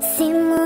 See more.